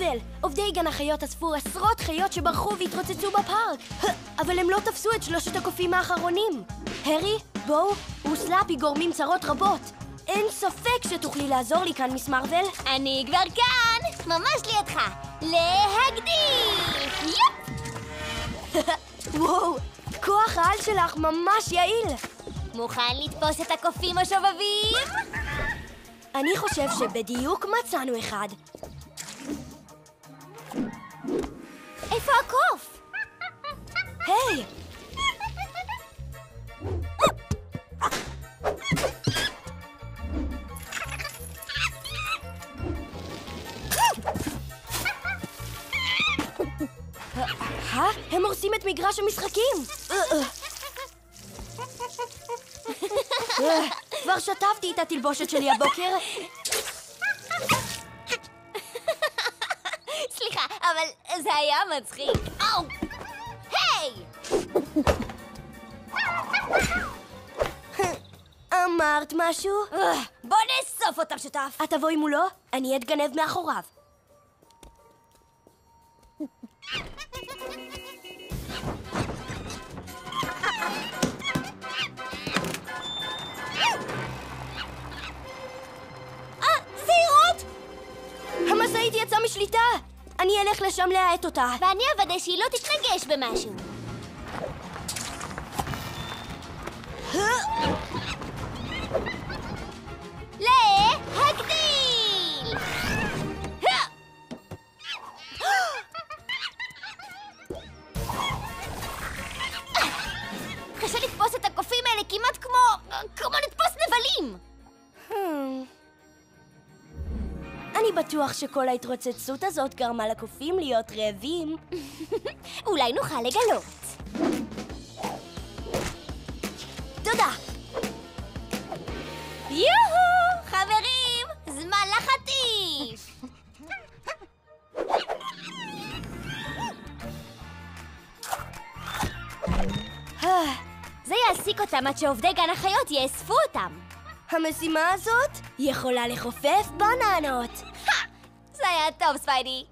מסמרוויל! עובדי גן החיות אספו עשרות חיות שברחו והתרוצצו בפארק! אבל הם לא תפסו את שלושת הקופים האחרונים! הרי, בואו וסלאפי גורמים צרות רבות! אין ספק שתוכלי לעזור לי כאן, מיס מרוויל. אני כבר כאן! ממש לידך! להגדיל! יופ! וואו, כוח העל שלך ממש יעיל! מוכן לתפוס את הקופים השובבים? אני חושב שבדיוק מצאנו אחד. איפה הקוף? היי! הם הורסים את מגרש המשחקים! כבר שטפתי את התלבושת שלי הבוקר. זה היה מצחיק. אau! היי! אמרת משהו? אה, בוא נאסוף אותם, שותף! את תבואי מולו? אני אתגנב מאחוריו. אה, זהירות! המשאית יצאה משליטה! אני אלך לשם להאט אותה. ואני אוודא שהיא לא תתנגש במשהו. להגדיל! קשה לתפוס את הקופים האלה כמעט כמו... כמו אני בטוח שכל ההתרוצצות הזאת גרמה לקופים להיות רעבים. אולי נוכל לגלות. תודה! יוהו! חברים! זמן לחטיף! אה, זה יעסיק אותם עד שעובדי גן החיות יאספו אותם. המשימה הזאת יכולה לחופף בננות. זה היה טוב, ספיידי.